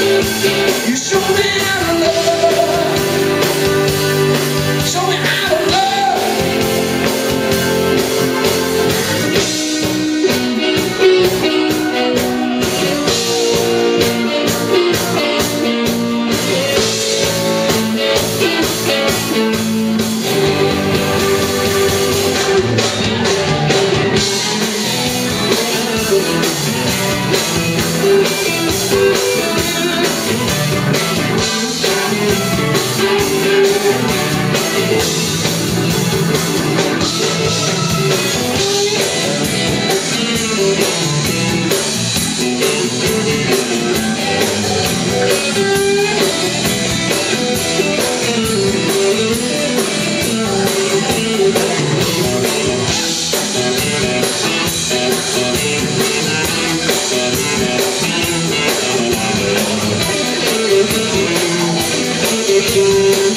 you you.